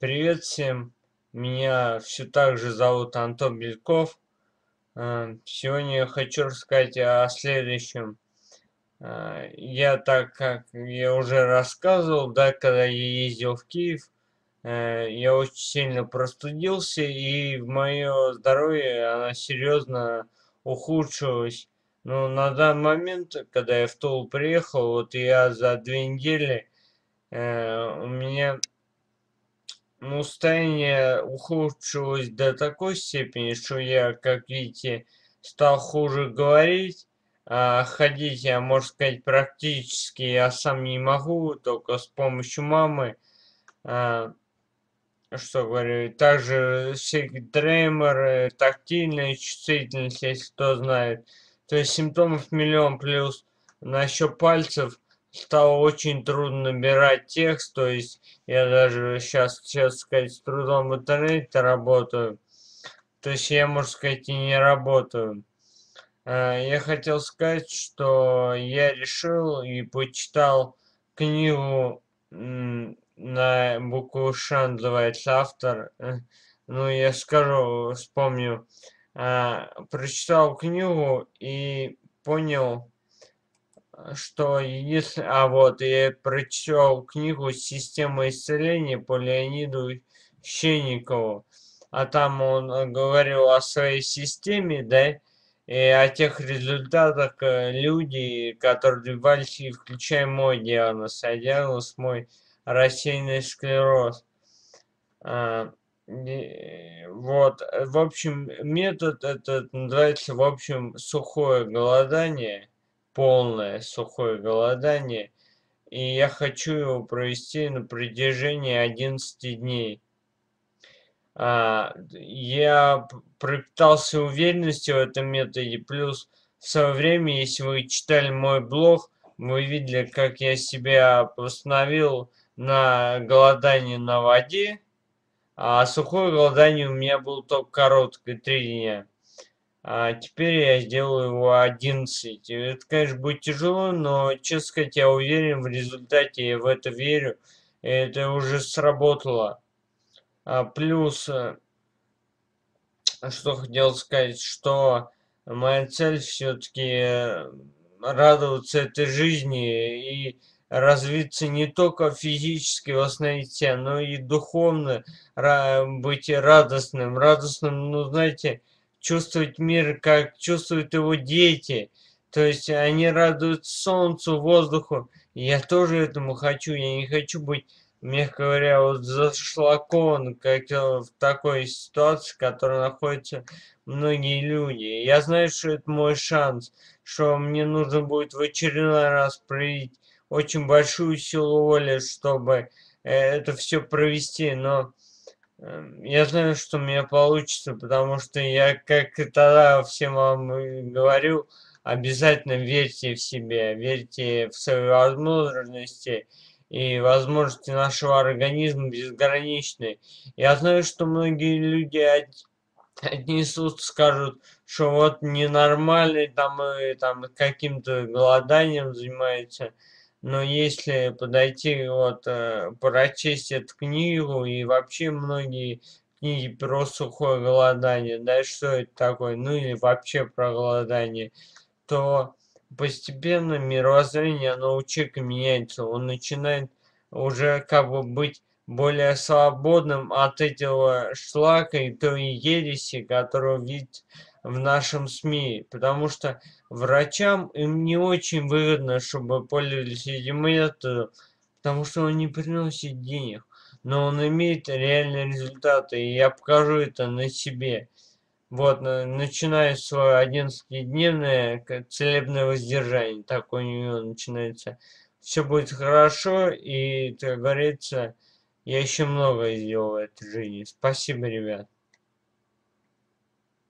Привет всем! Меня все так же зовут Антон Бельков. Э, сегодня я хочу рассказать о следующем. Э, я, так как я уже рассказывал, да, когда я ездил в Киев, э, я очень сильно простудился, и мое здоровье она серьезно ухудшилась. Но на данный момент, когда я в Тулу приехал, вот я за две недели, у меня ну, состояние ухудшилось до такой степени, что я, как видите, стал хуже говорить. А ходить я, можно сказать, практически я сам не могу, только с помощью мамы. А, что говорю, также всякие треморы, тактильная чувствительность, если кто знает. То есть симптомов миллион плюс. Насчет пальцев – стало очень трудно набирать текст, то есть я даже сейчас, сейчас сказать, с трудом в интернете работаю. То есть я, можно сказать, и не работаю. А, я хотел сказать, что я решил и почитал книгу на букву Ш называется автор. Э, ну, я скажу, вспомню. А, прочитал книгу и понял, что если... А вот, я прочел книгу «Система исцеления» по Леониду Щенникову. А там он э, говорил о своей системе, да, и о тех результатах э, люди, которые добивались, включая мой диагноз, а диагноз мой рассеянный склероз. А, и, вот, в общем, метод этот называется, в общем, сухое голодание полное сухое голодание, и я хочу его провести на протяжении 11 дней. А, я пропитался уверенностью в этом методе, плюс в свое время, если вы читали мой блог, вы видели, как я себя постановил на голодание на воде, а сухое голодание у меня было только короткое, три дня. А теперь я сделаю его 11. Это, конечно, будет тяжело, но, честно сказать, я уверен в результате, я в это верю. Это уже сработало. А плюс, э, что хотел сказать, что моя цель все-таки э, радоваться этой жизни и развиться не только физически, восстановить себя, но и духовно быть радостным. Радостным, ну, знаете, чувствовать мир, как чувствуют его дети. То есть они радуются солнцу, воздуху. И я тоже этому хочу. Я не хочу быть, мягко говоря, вот зашлакован, как в такой ситуации, в которой находятся многие люди. Я знаю, что это мой шанс, что мне нужно будет в очередной раз проявить очень большую силу воли, чтобы э, это все провести. Но я знаю, что у меня получится, потому что я, как и тогда всем вам говорю, обязательно верьте в себя, верьте в свои возможности, и возможности нашего организма безграничны. Я знаю, что многие люди отнесут, скажут, что вот ненормальный там, и, там каким-то голоданием занимается. Но если подойти, вот, э, прочесть эту книгу и вообще многие книги про сухое голодание, да, что это такое, ну или вообще про голодание, то постепенно мировоззрение, оно у человека меняется, он начинает уже как бы быть более свободным от этого шлака и той ереси, которую видит в нашем СМИ, потому что врачам им не очень выгодно, чтобы пользовались этим методом, потому что он не приносит денег, но он имеет реальные результаты, и я покажу это на себе. Вот, начиная свое 11-дневное целебное воздержание, так у него начинается. Все будет хорошо, и, как говорится, я еще много сделал в этой жизни. Спасибо, ребят.